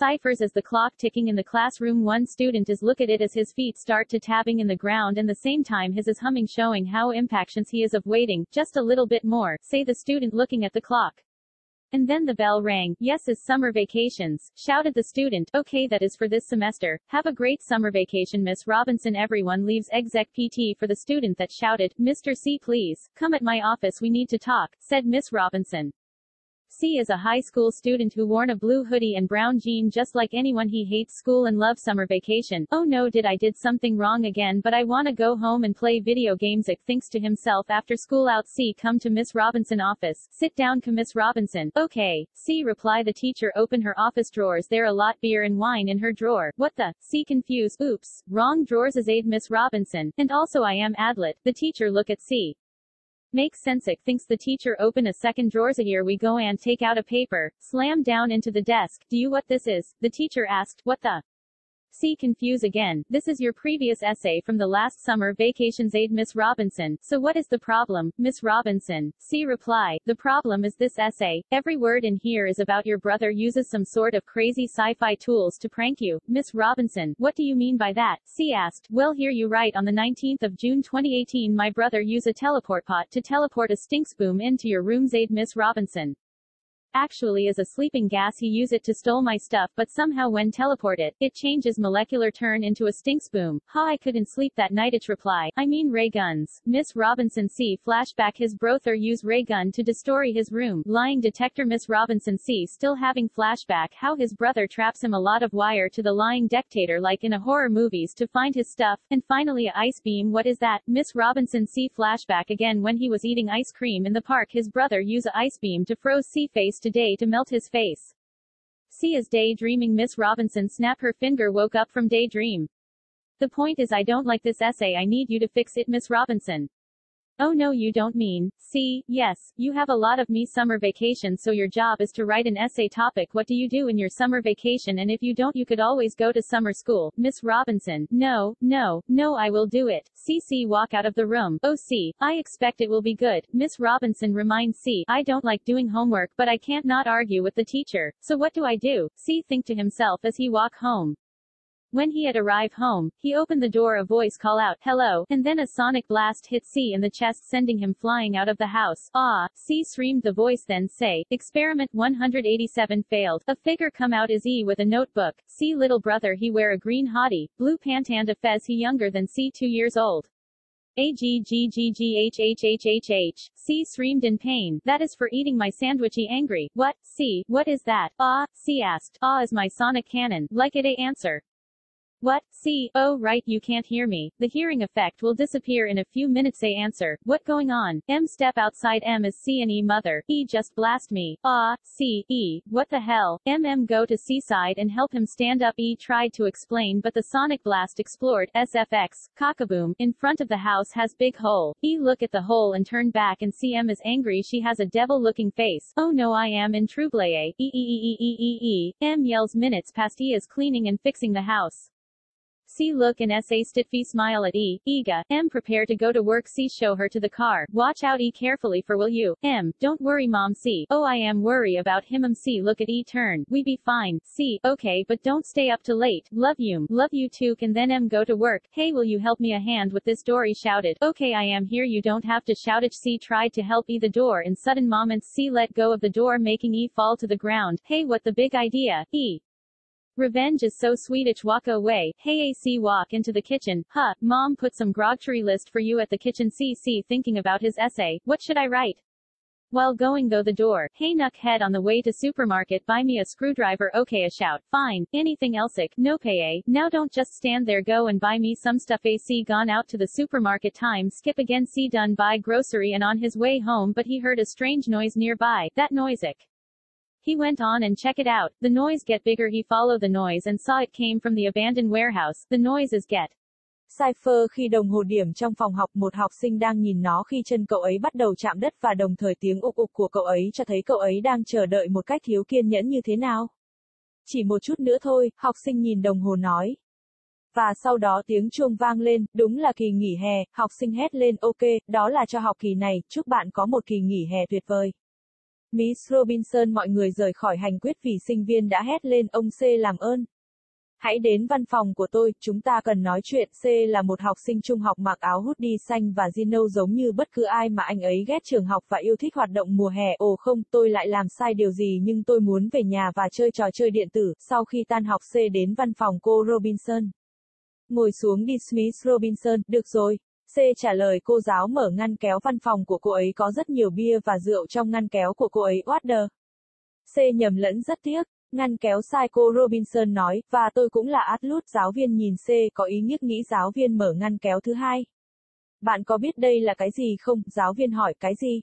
Cyphers as the clock ticking in the classroom one student is look at it as his feet start to tapping in the ground and the same time his is humming showing how impatience he is of waiting, just a little bit more, say the student looking at the clock. And then the bell rang. Yes, is summer vacations, shouted the student. Okay, that is for this semester. Have a great summer vacation, Miss Robinson. Everyone leaves exec PT for the student that shouted, Mr. C, please, come at my office. We need to talk, said Miss Robinson. C is a high school student who worn a blue hoodie and brown jean just like anyone he hates school and loves summer vacation. Oh no did I did something wrong again but I wanna go home and play video games Ick thinks to himself after school out C come to Miss Robinson office. Sit down to Miss Robinson. Okay. C reply the teacher open her office drawers there a lot beer and wine in her drawer. What the? C confuse. Oops. Wrong drawers is aid Miss Robinson. And also I am Adlet. The teacher look at C. Makes sensic thinks the teacher open a second drawers a year we go and take out a paper, slam down into the desk, do you what this is? The teacher asked, what the? See confuse again. This is your previous essay from the last summer vacations aid Miss Robinson. So what is the problem, Miss Robinson? See reply. The problem is this essay. Every word in here is about your brother uses some sort of crazy sci-fi tools to prank you. Miss Robinson, what do you mean by that? C asked. Well here you write on the 19th of June 2018 my brother use a teleport pot to teleport a stinks boom into your room's aid Miss Robinson. Actually is a sleeping gas he use it to stole my stuff but somehow when teleport it, it changes molecular turn into a stinks boom. Ha I couldn't sleep that night it's reply, I mean ray guns. Miss Robinson C flashback his brother use ray gun to destroy his room. Lying detector Miss Robinson C still having flashback how his brother traps him a lot of wire to the lying dictator like in a horror movies to find his stuff. And finally a ice beam what is that? Miss Robinson C flashback again when he was eating ice cream in the park his brother use a ice beam to froze C face today to melt his face. See is daydreaming Miss Robinson snap her finger woke up from daydream. The point is I don't like this essay I need you to fix it Miss Robinson. Oh no you don't mean, see, yes, you have a lot of me summer vacation so your job is to write an essay topic. What do you do in your summer vacation? And if you don't you could always go to summer school, Miss Robinson, no, no, no I will do it, CC walk out of the room, oh C, I expect it will be good, Miss Robinson reminds C, I don't like doing homework but I can't not argue with the teacher, so what do I do, C think to himself as he walk home. When he had arrived home, he opened the door a voice call out, hello, and then a sonic blast hit C in the chest sending him flying out of the house. Ah, C screamed the voice then say, experiment 187 failed. A figure come out is E with a notebook. C little brother he wear a green hottie, blue pant and a fez he younger than C two years old. A G G G G H H H H H. C screamed in pain. That is for eating my sandwich. sandwichy angry. What? C, what is that? Ah, C asked. Ah is my sonic cannon. Like it a answer. What? See, oh right you can't hear me. The hearing effect will disappear in a few minutes A answer. What going on? M step outside M is C and E mother. E just blast me. Ah, C, E, what the hell? M M go to seaside and help him stand up E tried to explain but the sonic blast explored. SFX, cockaboom, in front of the house has big hole. E look at the hole and turn back and see M is angry she has a devil looking face. Oh no I am in trouble E E E E E E E. M yells minutes past E is cleaning and fixing the house. C look and S a stiffy smile at E, Ega, M prepare to go to work. C show her to the car, watch out E carefully for will you, M, don't worry mom. C, oh I am worry about him. M C look at E turn, we be fine, C, okay but don't stay up too late, love you, love you too. Can then M go to work, hey will you help me a hand with this door? E shouted, okay I am here. You don't have to shout it. C tried to help E the door. In sudden moments C let go of the door making E fall to the ground, hey what the big idea, E, Revenge is so sweet ich walk away, hey AC walk into the kitchen, huh, mom put some groggery list for you at the kitchen. CC thinking about his essay, what should I write? While going though the door, hey Nuck head on the way to supermarket buy me a screwdriver. Okay a shout, fine, anything else no pay eh? now don't just stand there go and buy me some stuff. AC gone out to the supermarket. Time skip again. C done. Buy grocery and on his way home but he heard a strange noise nearby, that noise he went on and check it out. The noise get bigger he follow the noise and saw it came from the abandoned warehouse. The noise is get. Cypher khi đồng hồ điểm trong phòng học một học sinh đang nhìn nó khi chân cậu ấy bắt đầu chạm đất và đồng thời tiếng ục ục của cậu ấy cho thấy cậu ấy đang chờ đợi một cách thiếu kiên nhẫn như thế nào. Chỉ một chút nữa thôi, học sinh nhìn đồng hồ nói. Và sau đó tiếng chuông vang lên, đúng là kỳ nghỉ hè, học sinh hét lên ok, đó là cho học kỳ này, chúc bạn có một kỳ nghỉ hè tuyệt vời. Miss Robinson mọi người rời khỏi hành quyết vì sinh viên đã hét lên ông C làm ơn. Hãy đến văn phòng của tôi, chúng ta cần nói chuyện. C là một học sinh trung học mặc áo hoodie xanh và jean nâu giống như bất cứ ai mà anh ấy ghét trường học và yêu thích hoạt động mùa hè. Ồ không, tôi lại làm sai điều gì nhưng tôi muốn về nhà và chơi trò chơi điện tử. Sau khi tan học C đến văn phòng cô Robinson. Ngồi xuống đi Smith Robinson, được rồi. C trả lời cô giáo mở ngăn kéo văn phòng của cô ấy có rất nhiều bia và rượu trong ngăn kéo của cô ấy. order. C nhầm lẫn rất tiếc. Ngăn kéo sai cô Robinson nói, và tôi cũng là Atlut giáo viên nhìn C có ý nghiếc nghĩ giáo viên mở ngăn kéo thứ hai. Bạn có biết đây là cái gì không? Giáo viên hỏi cái gì?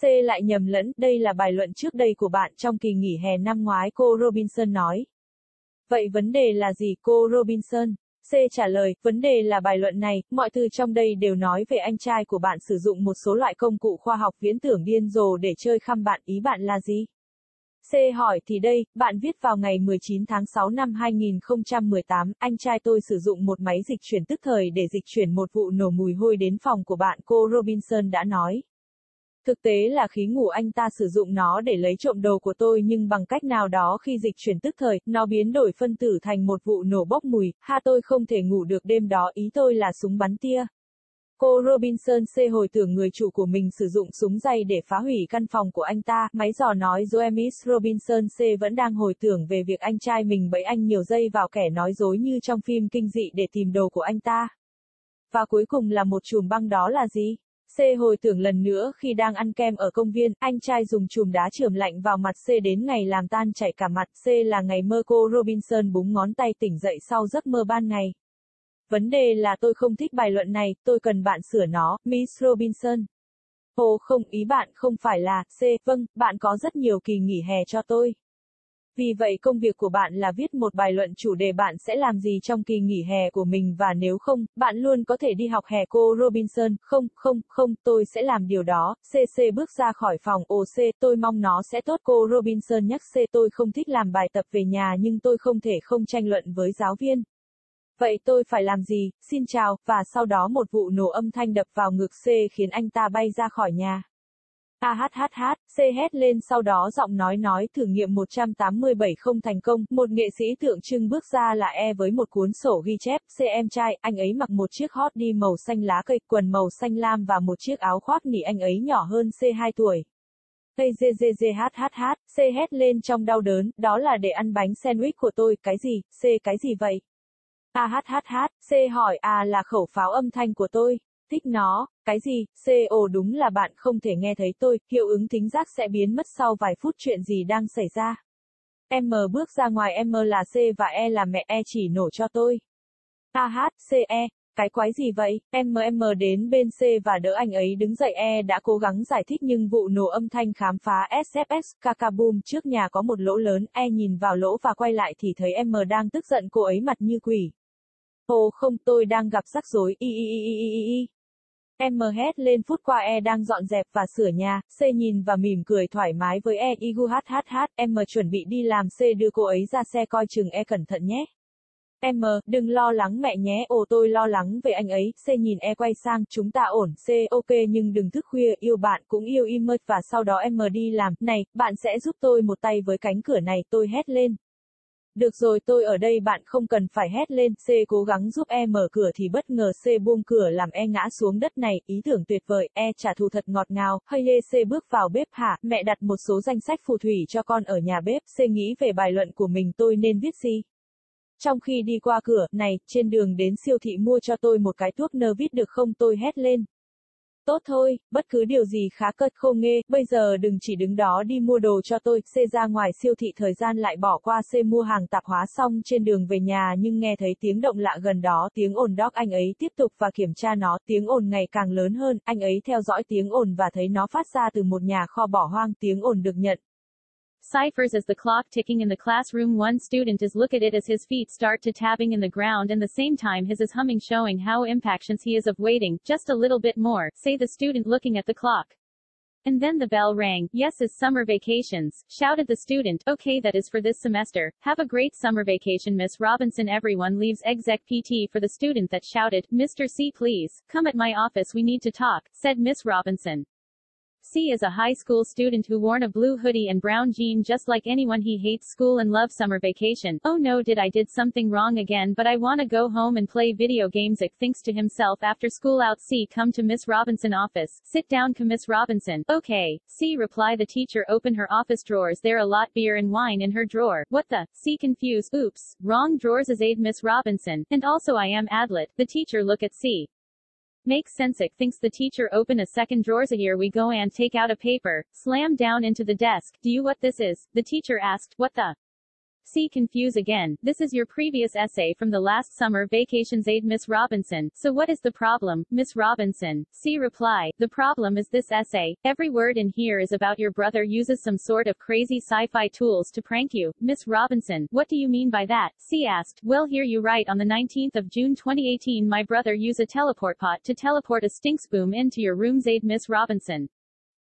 C lại nhầm lẫn, đây là bài luận trước đây của bạn trong kỳ nghỉ hè năm ngoái cô Robinson nói. Vậy vấn đề là gì cô Robinson? C trả lời, vấn đề là bài luận này, mọi thứ trong đây đều nói về anh trai của bạn sử dụng một số loại công cụ khoa học viễn tưởng điên rồ để chơi khăm bạn, ý bạn là gì? C hỏi thì đây, bạn viết vào ngày 19 tháng 6 năm 2018, anh trai tôi sử dụng một máy dịch chuyển tức thời để dịch chuyển một vụ nổ mùi hôi đến phòng của bạn cô Robinson đã nói. Thực tế là khí ngủ anh ta sử dụng nó để lấy trộm đồ của tôi nhưng bằng cách nào đó khi dịch chuyển tức thời, nó biến đổi phân tử thành một vụ nổ bốc mùi, ha tôi không thể ngủ được đêm đó ý tôi là súng bắn tia. Cô Robinson C hồi tưởng người chủ của mình sử dụng súng dây để phá hủy căn phòng của anh ta, máy dò nói Joemis Robinson C vẫn đang hồi tưởng về việc anh trai mình bẫy anh nhiều dây vào kẻ nói dối như trong phim kinh dị để tìm đồ của anh ta. Và cuối cùng là một chùm băng đó là gì? C hồi tưởng lần nữa khi đang ăn kem ở công viên, anh trai dùng chùm đá trường lạnh vào mặt C đến ngày làm tan chảy cả mặt. C là ngày mơ cô Robinson búng ngón tay tỉnh dậy sau giấc mơ ban ngày. Vấn đề là tôi không thích bài luận này, tôi cần bạn sửa nó, Miss Robinson. Ồ không, ý bạn không phải là, C, vâng, bạn có rất nhiều kỳ nghỉ hè cho tôi. Vì vậy công việc của bạn là viết một bài luận chủ đề bạn sẽ làm gì trong kỳ nghỉ hè của mình và nếu không, bạn luôn có thể đi học hè cô Robinson, không, không, không, tôi sẽ làm điều đó, CC bước ra khỏi phòng OC, tôi mong nó sẽ tốt cô Robinson nhắc C tôi không thích làm bài tập về nhà nhưng tôi không thể không tranh luận với giáo viên. Vậy tôi phải làm gì? Xin chào, và sau đó một vụ nổ âm thanh đập vào ngực C khiến anh ta bay ra khỏi nhà. AHHH, hát hát hát, C hét lên sau đó giọng nói nói thử nghiệm 187 không thành công, một nghệ sĩ tượng trưng bước ra là E với một cuốn sổ ghi chép, C em trai, anh ấy mặc một chiếc hot đi màu xanh lá cây, quần màu xanh lam và một chiếc áo khoác nỉ anh ấy nhỏ hơn C 2 tuổi. Tây dê dê dê hát hát hát, C hét lên trong đau đớn, đó là để ăn bánh sandwich của tôi, cái gì, C cái gì vậy? A hát hát hát, C hỏi à là khẩu pháo âm thanh của tôi. Thích nó, cái gì, co đúng là bạn không thể nghe thấy tôi, hiệu ứng thính giác sẽ biến mất sau vài phút chuyện gì đang xảy ra. M bước ra ngoài M là C và E là mẹ E chỉ nổ cho tôi. A ce C E, cái quái gì vậy? M M đến bên C và đỡ anh ấy đứng dậy E đã cố gắng giải thích nhưng vụ nổ âm thanh khám phá sfs Kakaboom trước nhà có một lỗ lớn, E nhìn vào lỗ và quay lại thì thấy M đang tức giận cô ấy mặt như quỷ. Ồ không, tôi đang gặp rắc rối, y y y y y y. Em hét lên phút qua E đang dọn dẹp và sửa nhà, C nhìn và mỉm cười thoải mái với E. Igu hát hát hát, em chuẩn bị đi làm C đưa cô ấy ra xe coi chừng E cẩn thận nhé. Em đừng lo lắng mẹ nhé, ồ tôi lo lắng về anh ấy, C nhìn E quay sang, chúng ta ổn, C ok nhưng đừng thức khuya, yêu bạn cũng yêu im và sau đó em đi làm, này, bạn sẽ giúp tôi một tay với cánh cửa này, tôi hét lên. Được rồi tôi ở đây bạn không cần phải hét lên, C cố gắng giúp E mở cửa thì bất ngờ C buông cửa làm E ngã xuống đất này, ý tưởng tuyệt vời, E trả thù thật ngọt ngào, hơi lê C bước vào bếp hả, mẹ đặt một số danh sách phù thủy cho con ở nhà bếp, C nghĩ về bài luận của mình tôi nên viết gì. Trong khi đi qua cửa, này, trên đường đến siêu thị mua cho tôi một cái thuốc nơ vít được không tôi hét lên. Tốt thôi, bất cứ điều gì khá cất khô nghê, bây giờ đừng chỉ đứng đó đi mua đồ cho tôi, Xe ra ngoài siêu thị thời gian lại bỏ qua xe mua hàng tạp hóa xong trên đường về nhà nhưng nghe thấy tiếng động lạ gần đó, tiếng ồn đóc anh ấy tiếp tục và kiểm tra nó, tiếng ồn ngày càng lớn hơn, anh ấy theo dõi tiếng ồn và thấy nó phát ra từ một nhà kho bỏ hoang, tiếng ồn được nhận, Cyphers as the clock ticking in the classroom one student is look at it as his feet start to tapping in the ground and the same time his is humming showing how impatience he is of waiting, just a little bit more, say the student looking at the clock. And then the bell rang, yes is summer vacations, shouted the student, okay that is for this semester, have a great summer vacation Miss Robinson everyone leaves exec PT for the student that shouted, Mr. C please, come at my office we need to talk, said Miss Robinson. C is a high school student who worn a blue hoodie and brown jean just like anyone he hates school and loves summer vacation. Oh no did I did something wrong again but I wanna go home and play video games Ick thinks to himself after school out C come to Miss Robinson office. Sit down to Miss Robinson. Okay. C reply the teacher open her office drawers there a lot beer and wine in her drawer. What the? C confuse. Oops. Wrong drawers is aid Miss Robinson. And also I am Adlet. The teacher look at C. Makes sensic thinks the teacher open a second drawers a here we go and take out a paper, slam down into the desk, do you what this is? The teacher asked, what the? See confuse again. This is your previous essay from the last summer vacations aid Miss Robinson. So what is the problem, Miss Robinson? See reply. The problem is this essay. Every word in here is about your brother uses some sort of crazy sci-fi tools to prank you. Miss Robinson, what do you mean by that? C asked. Well here you write on the 19th of June 2018 my brother use a teleport pot to teleport a stinks boom into your room's aid Miss Robinson.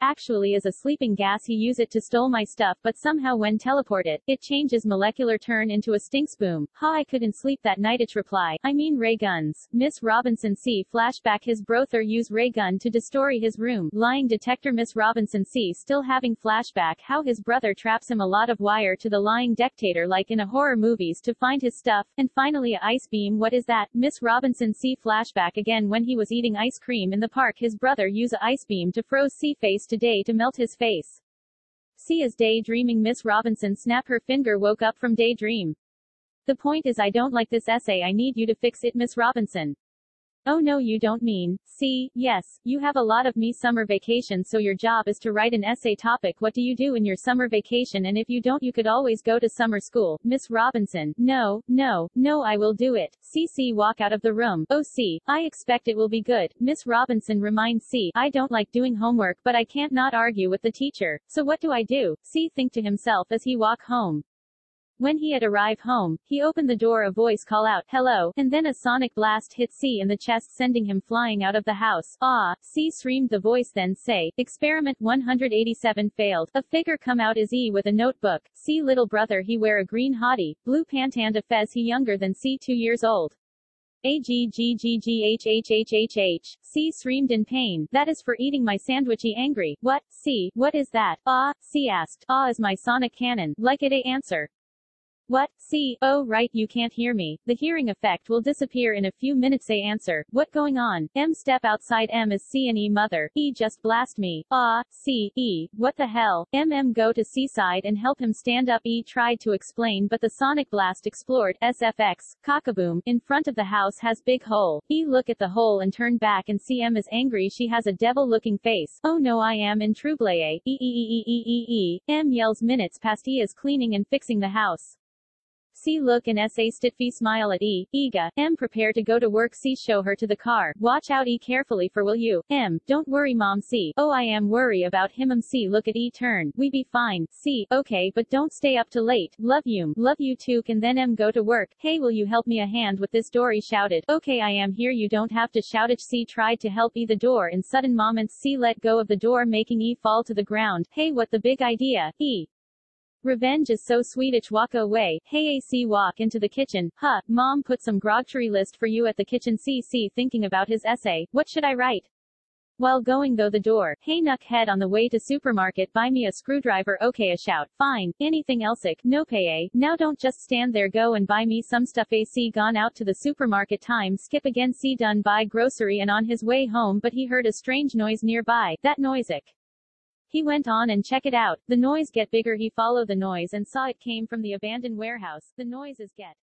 Actually is a sleeping gas he use it to stole my stuff but somehow when teleport it, it changes molecular turn into a stinks boom. Ha I couldn't sleep that night It's reply, I mean ray guns. Miss Robinson C flashback his brother use ray gun to destroy his room. Lying detector Miss Robinson C still having flashback how his brother traps him a lot of wire to the lying dictator like in a horror movies to find his stuff. And finally a ice beam what is that? Miss Robinson C flashback again when he was eating ice cream in the park his brother use a ice beam to froze C face today to melt his face. C is daydreaming Miss Robinson snap her finger woke up from daydream. The point is I don't like this essay I need you to fix it Miss Robinson. Oh no you don't mean, see, yes, you have a lot of me summer vacation so your job is to write an essay topic. What do you do in your summer vacation? And if you don't you could always go to summer school, Miss Robinson, no, no, no I will do it, CC walk out of the room, oh C, I expect it will be good, Miss Robinson reminds C, I don't like doing homework but I can't not argue with the teacher, so what do I do, C think to himself as he walk home. When he had arrived home, he opened the door a voice call out, hello, and then a sonic blast hit C in the chest sending him flying out of the house. Ah, C screamed the voice then say, experiment 187 failed. A figure come out is E with a notebook. C little brother he wear a green hottie, blue pant and a fez he younger than C two years old. A G G G G H H H H H. C screamed in pain. That is for eating my sandwichy angry. What? C. What is that? Ah. C asked. Ah is my sonic cannon. Like it a answer. What? See, oh right you can't hear me. The hearing effect will disappear in a few minutes say answer. What going on? M step outside M is C and E mother. E just blast me. Ah, C, E, what the hell? M M go to seaside and help him stand up E tried to explain but the sonic blast explored. SFX, cockaboom, in front of the house has big hole. E look at the hole and turn back and see M is angry she has a devil looking face. Oh no I am in trouble. E E E E E E E. M yells minutes past E is cleaning and fixing the house. C look and S.A. Stitfy smile at E. Ega. M prepare to go to work C show her to the car. Watch out E carefully for will you. M. Don't worry mom C. Oh I am worry about him M C look at E turn. We be fine. C. Okay but don't stay up too late. Love you. Love you too can then M go to work. Hey will you help me a hand with this door E shouted. Okay I am here you don't have to shout it C tried to help E the door in sudden moments C let go of the door making E fall to the ground. Hey what the big idea. E. Revenge is so sweetish walk away, hey AC walk into the kitchen, huh, mom put some groggery list for you at the kitchen CC thinking about his essay, what should I write? While going though the door, hey Nuck head on the way to supermarket buy me a screwdriver. Okay a shout, fine, anything else no pay eh? now don't just stand there go and buy me some stuff. AC gone out to the supermarket time skip again. See done buy grocery and on his way home but he heard a strange noise nearby, that noisic. He went on and check it out. The noise get bigger he follow the noise and saw it came from the abandoned warehouse. The noises get